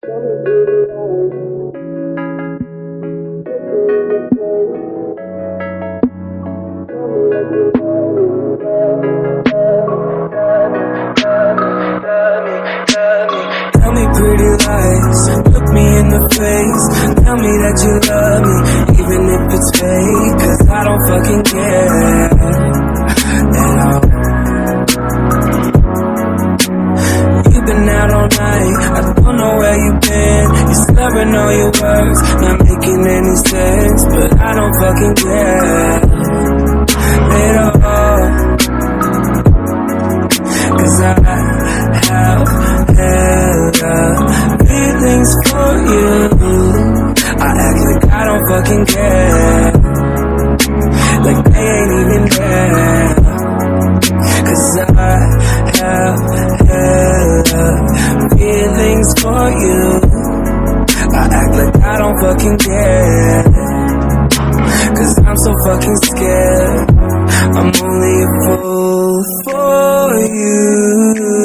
Tell me pretty lies, look me in the face. Tell me that you love me, even if it's fake. Cause I don't fucking care Slurring all your words, not making any sense. But I don't fucking care at all. Cause I have hella feelings for you. I act like I don't fucking care. Like they ain't even there. Cause I have hella feelings for you. Cause I'm so fucking scared. I'm only a fool for you.